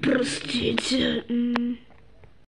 Простите.